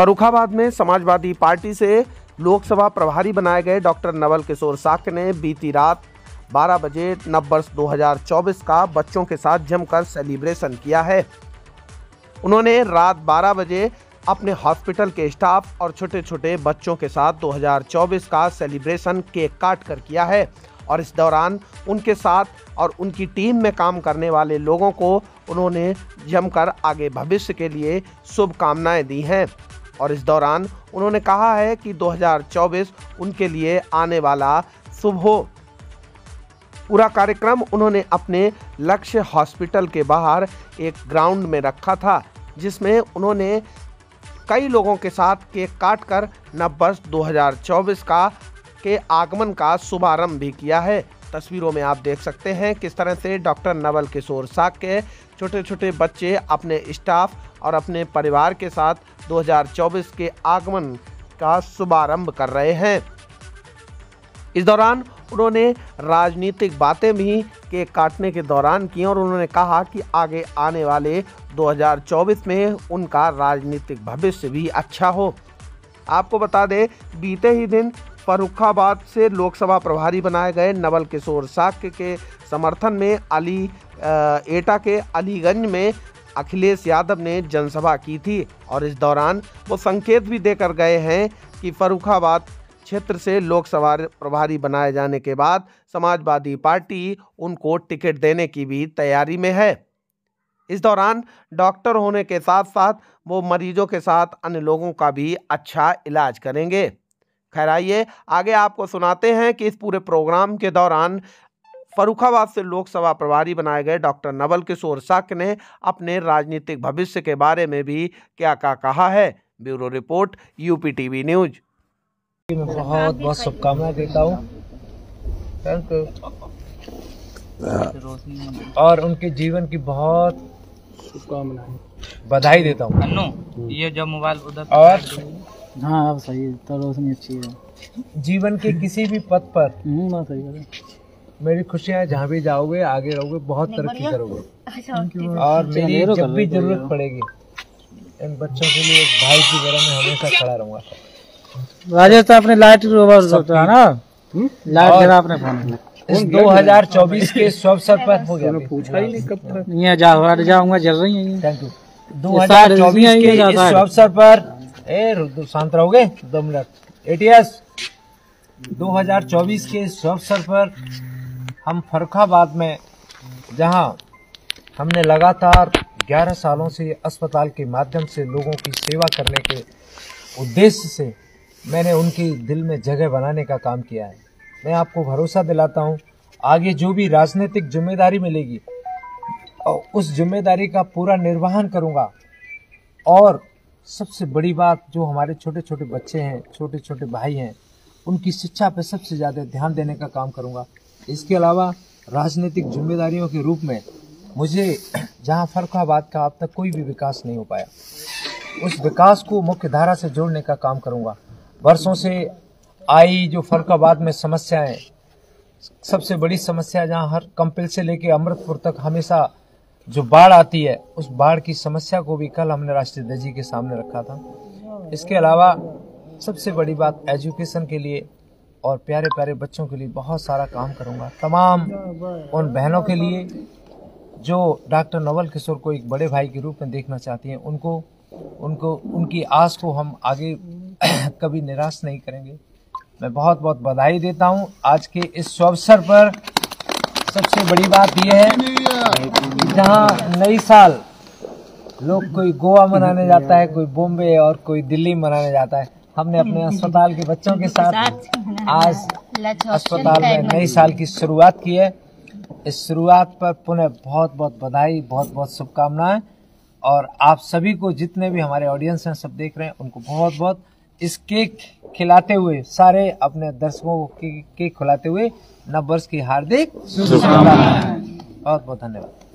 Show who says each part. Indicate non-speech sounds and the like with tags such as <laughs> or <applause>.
Speaker 1: फरुखाबाद में समाजवादी पार्टी से लोकसभा प्रभारी बनाए गए डॉक्टर नवल किशोर साक्य ने बीती रात 12 बजे नव वर्ष 2024 का बच्चों के साथ जमकर सेलिब्रेशन किया है। उन्होंने रात 12 बजे अपने हॉस्पिटल के स्टाफ और छोटे छोटे बच्चों के साथ 2024 का सेलिब्रेशन केक काट कर किया है और इस दौरान उनके साथ और उनकी टीम में काम करने वाले लोगों को उन्होंने जमकर आगे भविष्य के लिए शुभकामनाएँ दी हैं। और इस दौरान उन्होंने कहा है कि 2024 उनके लिए आने वाला शुभ हो पूरा कार्यक्रम उन्होंने अपने लक्ष्य हॉस्पिटल के बाहर एक ग्राउंड में रखा था, जिसमें उन्होंने कई लोगों के साथ केक काट कर नव वर्ष 2024 का के आगमन का शुभारंभ भी किया है। तस्वीरों में आप देख सकते हैं किस तरह से डॉक्टर नवल किशोर साग के छोटे छोटे बच्चे अपने स्टाफ और अपने परिवार के साथ 2024 के आगमन का शुभारंभ कर रहे हैं। इस दौरान उन्होंने राजनीतिक बातें भी केक काटने के दौरान की और उन्होंने कहा कि आगे आने वाले 2024 में उनका राजनीतिक भविष्य भी अच्छा हो। आपको बता दें, बीते ही दिन फरुखाबाद से लोकसभा प्रभारी बनाए गए नवल किशोर साक्य के समर्थन में अली एटा के अलीगंज में अखिलेश यादव ने जनसभा की थी और इस दौरान वो संकेत भी देकर गए हैं कि फरुखाबाद क्षेत्र से लोकसभा प्रभारी बनाए जाने के बाद समाजवादी पार्टी उनको टिकट देने की भी तैयारी में है। इस दौरान डॉक्टर होने के साथ साथ वो मरीजों के साथ अन्य लोगों का भी अच्छा इलाज करेंगे। खैर आइए, आगे आपको सुनाते हैं कि इस पूरे प्रोग्राम के दौरान फरुखाबाद से लोकसभा प्रभारी बनाए गए डॉक्टर नवल किशोर साक्य ने अपने राजनीतिक भविष्य के बारे में भी क्या क्या कहा है। Bureau report UP TV news.
Speaker 2: मैं बहुत बहुत शुभकामनाएँ देता हूँ। थैंक यू और उनके जीवन की बहुत शुभकामनाएँ बधाई देता हूँ।
Speaker 3: ये जब मोबाइल उधर
Speaker 2: और?
Speaker 4: हाँ। अब सही है तो रोशनी अच्छी है।
Speaker 2: जीवन के किसी भी पथ पर
Speaker 4: हम्म सही है।
Speaker 2: मेरी खुशियाँ जहाँ भी जाओगे आगे रहोगे बहुत तरक्की करोगे। और मेरी जब भी ज़रूरत पड़ेगी इन बच्चों के लिए एक भाई की तरह मैं हमेशा खड़ा रहूँगा।
Speaker 4: राजेश तो अपने लाइट है ना? लाइट
Speaker 2: और-
Speaker 4: जरा अपने फ़ोन
Speaker 2: इस 2024 के <laughs> शुभ अवसर पर हो गया। पूछा ही नहीं कब तक।
Speaker 4: जा जाऊँगा जल रही है
Speaker 2: थैंक यू
Speaker 4: ये सारे
Speaker 2: 2024
Speaker 4: दुनिया
Speaker 2: के इस अवसर पर ए शांत रहोगे? दो मिनट। एटीएस 2024 के इस अवसर पर हम फरुखाबाद में, जहाँ हमने लगातार 11 सालों से अस्पताल के माध्यम से लोगों की सेवा करने के उद्देश्य से मैंने उनकी दिल में जगह बनाने का काम किया है। मैं आपको भरोसा दिलाता हूँ, आगे जो भी राजनीतिक ज़िम्मेदारी मिलेगी उस ज़िम्मेदारी का पूरा निर्वहन करूँगा। और सबसे बड़ी बात, जो हमारे छोटे छोटे बच्चे हैं छोटे छोटे भाई हैं, उनकी शिक्षा पर सबसे ज़्यादा ध्यान देने का काम करूँगा। इसके अलावा राजनीतिक जिम्मेदारियों के रूप में मुझे <clears throat> जहाँ फरुखाबाद का अब तक कोई भी विकास नहीं हो पाया। उस विकास को मुख्य धारा से जोड़ने का काम करूँगा। वर्षों से आई जो फरुखाबाद में समस्याएँ, सबसे बड़ी समस्या जहाँ हर कंपिल से लेके अमृतपुर तक हमेशा जो बाढ़ आती है, उस बाढ़ की समस्या को भी कल हमने राष्ट्रीय जी के सामने रखा था। इसके अलावा सबसे बड़ी बात एजुकेशन के लिए और प्यारे प्यारे बच्चों के लिए बहुत सारा काम करूँगा। तमाम उन बहनों के लिए जो डॉक्टर नवल किशोर को एक बड़े भाई के रूप में देखना चाहती हैं, उनको उनको, उनकी आस को हम आगे <clears throat> कभी निराश नहीं करेंगे। मैं बहुत बहुत बधाई देता हूँ। आज के इस अवसर पर सबसे बड़ी बात यह है जहाँ नई साल, लोग कोई गोवा मनाने जाता है, कोई बॉम्बे और कोई दिल्ली मनाने जाता है हमने अपने अस्पताल के बच्चों के साथ आज अस्पताल में नई साल की शुरुआत की है। इस शुरुआत पर पुनः बहुत बहुत बधाई, बहुत बहुत शुभकामनाएँ। और आप सभी को जितने भी हमारे ऑडियंस हैं, सब देख रहे हैं, उनको बहुत बहुत इस केक खिलाते हुए, सारे अपने दर्शकों को केक खिलाते हुए, नव वर्ष की हार्दिक शुभकामनाएँ। बहुत बहुत धन्यवाद।